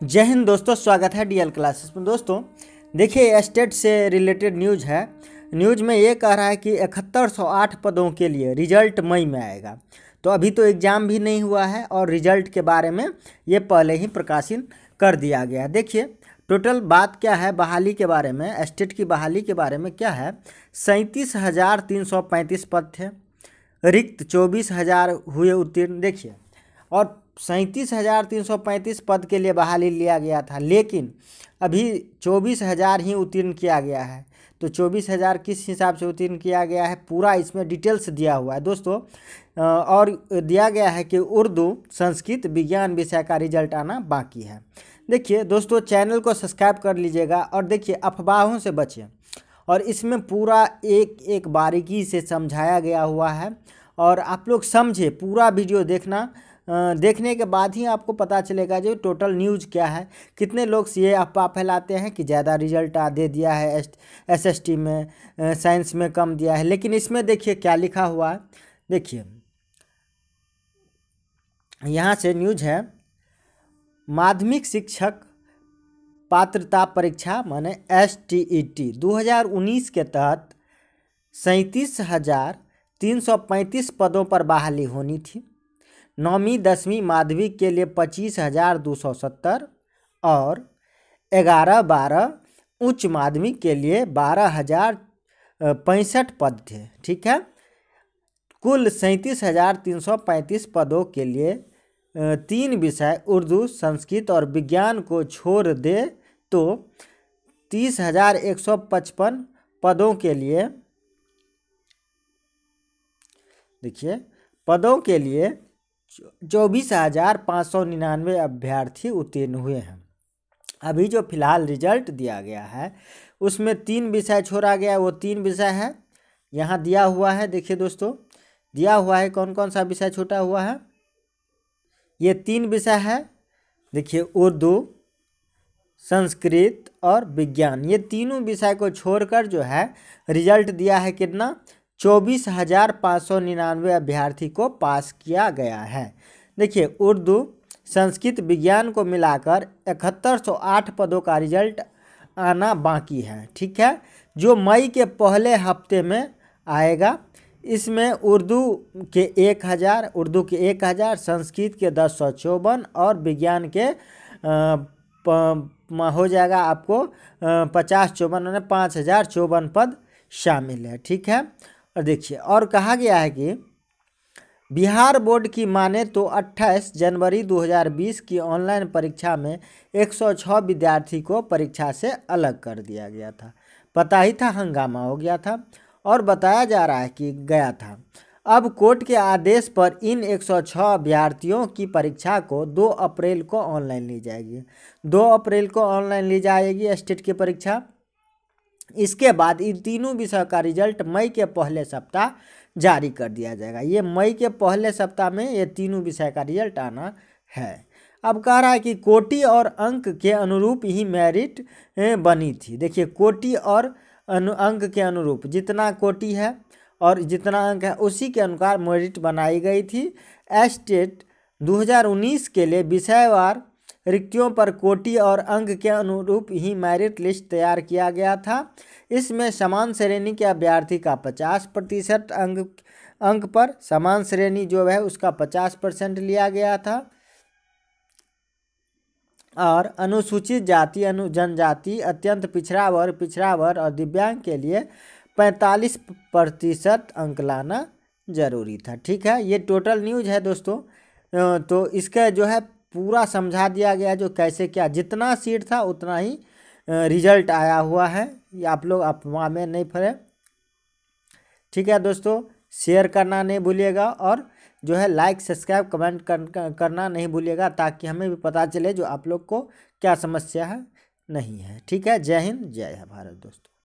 जय हिंद दोस्तों, स्वागत है डीएल क्लासेस में। दोस्तों, देखिए स्टेट से रिलेटेड न्यूज़ है। न्यूज़ में ये कह रहा है कि इकहत्तर सौ आठ पदों के लिए रिज़ल्ट मई में आएगा। तो अभी तो एग्ज़ाम भी नहीं हुआ है और रिज़ल्ट के बारे में ये पहले ही प्रकाशित कर दिया गया है। देखिए टोटल बात क्या है बहाली के बारे में? स्टेट की बहाली के बारे में क्या है? सैंतीस हज़ार तीन सौ पैंतीस पद थे। रिक्त चौबीस हज़ार हुए उत्तीर्ण। देखिए और सैंतीस हज़ार तीन सौ पैंतीस पद के लिए बहाली लिया गया था। लेकिन अभी चौबीस हज़ार ही उत्तीर्ण किया गया है। तो चौबीस हज़ार किस हिसाब से उत्तीर्ण किया गया है? पूरा इसमें डिटेल्स दिया हुआ है। दोस्तों और दिया गया है कि उर्दू, संस्कृत, विज्ञान विषय का रिज़ल्ट आना बाकी है। देखिए दोस्तों, चैनल को सब्सक्राइब कर लीजिएगा और देखिए अफवाहों से बचें और इसमें पूरा एक एक बारीकी से समझाया गया हुआ है। और आप लोग समझे, पूरा वीडियो देखना देखने के बाद ही आपको पता चलेगा जो टोटल न्यूज़ क्या है। कितने लोग ये अफवाह फैलाते हैं कि ज़्यादा रिज़ल्ट दे दिया है एस एस टी में साइंस में कम दिया है। लेकिन इसमें देखिए क्या लिखा हुआ है। देखिए, यहाँ से न्यूज़ है। माध्यमिक शिक्षक पात्रता परीक्षा माने एस टी ई टी दो हज़ार उन्नीस के तहत सैंतीस हज़ार तीन सौ पैंतीस पदों पर बहाली होनी थी। नौवीं, दसवीं माध्यमिक के लिए पच्चीस हज़ार दो सौ सत्तर और ग्यारह बारह उच्च माध्यमिक के लिए बारह हज़ार पैंसठ पद थे, ठीक है? कुल सैंतीस हज़ार तीन सौ पैंतीस पदों के लिए तीन विषय, उर्दू, संस्कृत और विज्ञान को छोड़ दे तो तीस हज़ार एक सौ पचपन पदों के लिए, देखिए, पदों के लिए चौबीस हज़ार पाँच सौ निन्यानवे अभ्यर्थी उत्तीर्ण हुए हैं। अभी जो फ़िलहाल रिज़ल्ट दिया गया है, उसमें तीन विषय छोड़ा गया वो तीन विषय है। यहाँ दिया हुआ है, देखिए दोस्तों, दिया हुआ है कौन कौन सा विषय छूटा हुआ है? ये तीन विषय है, देखिए, उर्दू, संस्कृत और विज्ञान। ये तीनों विषय को छोड़कर जो है, रिज़ल्ट दिया है कितना? चौबीस हज़ार पाँच सौ निन्यानवे अभ्यर्थी को पास किया गया है। देखिए उर्दू संस्कृत विज्ञान को मिलाकर इकहत्तर सौ आठ पदों का रिज़ल्ट आना बाकी है ठीक है? जो मई के पहले हफ़्ते में आएगा इसमें उर्दू के एक हज़ार उर्दू के एक हज़ार संस्कृत के दस सौ चौवन और विज्ञान के आ, हो जाएगा आपको पचास चौवन पाँच हज़ार चौवन पद शामिल है ठीक है? और देखिए, और कहा गया है कि बिहार बोर्ड की माने तो 28 जनवरी 2020 की ऑनलाइन परीक्षा में 106 विद्यार्थी को परीक्षा से अलग कर दिया गया था। पता ही था, हंगामा हो गया था और बताया जा रहा है कि गया था। अब कोर्ट के आदेश पर इन 106 अभ्यर्थियों की परीक्षा को 2 अप्रैल को ऑनलाइन ली जाएगी। 2 अप्रैल को ऑनलाइन ली जाएगी स्टेट की परीक्षा। इसके बाद इन तीनों विषय का रिज़ल्ट मई के पहले सप्ताह जारी कर दिया जाएगा। ये मई के पहले सप्ताह में ये तीनों विषय का रिज़ल्ट आना है। अब कह रहा है कि कोटि और अंक के अनुरूप ही मेरिट बनी थी। देखिए, कोटि और अनु, अंक के अनुरूप जितना कोटि है और जितना अंक है, उसी के अनुसार मेरिट बनाई गई थी। एस्टेट 2019 के लिए विषयवार रिक्तियों पर कोटि और अंक के अनुरूप ही मेरिट लिस्ट तैयार किया गया था। इसमें समान श्रेणी के अभ्यर्थी का पचास प्रतिशत अंक अंक पर समान श्रेणी जो है उसका पचास परसेंट लिया गया था। और अनुसूचित जाति, अनु, जनजाति अत्यंत पिछड़ा वर्ग पिछड़ा वर्ग और दिव्यांग के लिए पैंतालीस प्रतिशत अंक लाना ज़रूरी था। ठीक है, ये टोटल न्यूज़ है दोस्तों। तो इसका जो है पूरा समझा दिया गया जो कैसे क्या जितना सीट था उतना ही रिज़ल्ट आया हुआ है। ये आप लोग अफवाह में नहीं फरे। ठीक है दोस्तों शेयर करना नहीं भूलिएगा और जो है लाइक सब्सक्राइब कमेंट कर, करना नहीं भूलिएगा ताकि हमें भी पता चले जो आप लोग को क्या समस्या है नहीं है। ठीक है जय हिंद जय भारत दोस्तों।